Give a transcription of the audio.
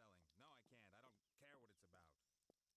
selling.